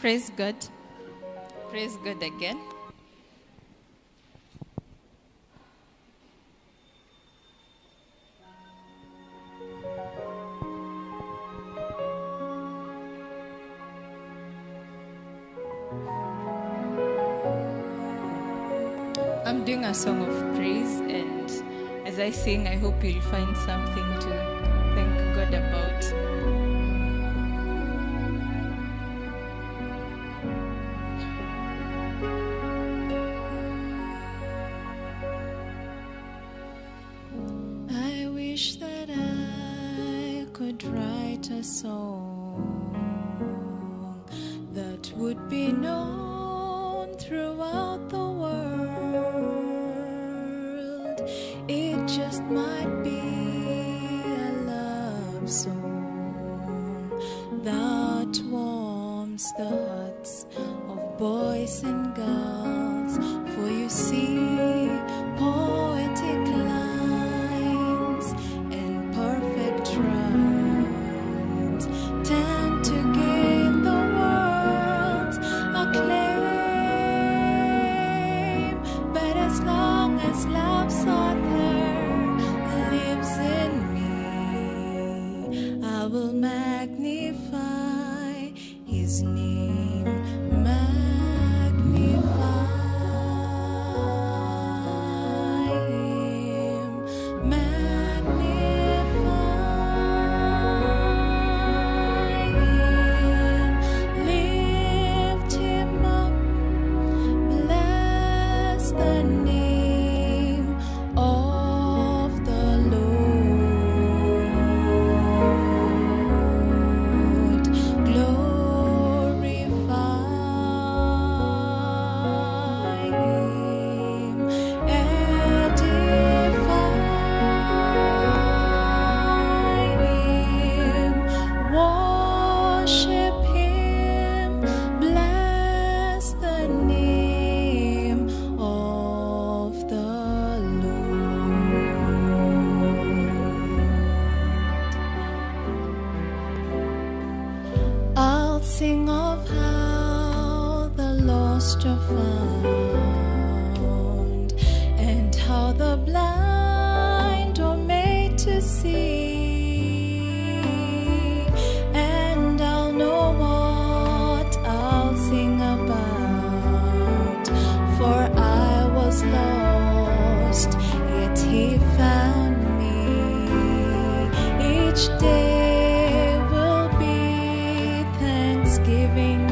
Praise God. Praise God again. I'm doing a song of praise, and as I sing, I hope you'll find something to thank God about. Could write a song that would be known throughout the world. It just might be a love song that warms the hearts of boys and girls. For you see, will magnify lost or found, and how the blind are made to see. And I'll know what I'll sing about, for I was lost, yet He found me each day. Will be Thanksgiving